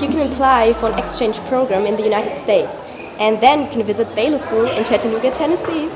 You can apply for an exchange program in the United States. And then you can visit Baylor School in Chattanooga, Tennessee.